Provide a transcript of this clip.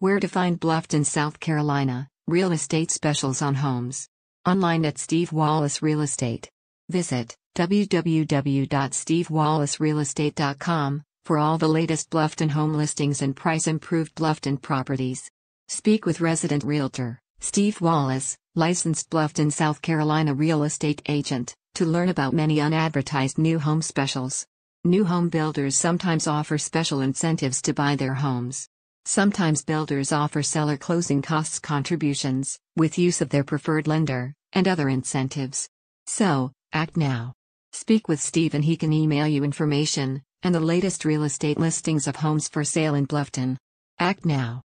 Where to find Bluffton, South Carolina, real estate specials on homes. Online at Steve Wallace Real Estate. Visit www.stevewallacerealestate.com for all the latest Bluffton home listings and price improved Bluffton properties. Speak with resident realtor Steve Wallace, licensed Bluffton, South Carolina real estate agent, to learn about many unadvertised new home specials. New home builders sometimes offer special incentives to buy their homes. Sometimes builders offer seller closing costs contributions, with use of their preferred lender, and other incentives. So, act now. Speak with Steve and he can email you information and the latest real estate listings of homes for sale in Bluffton. Act now.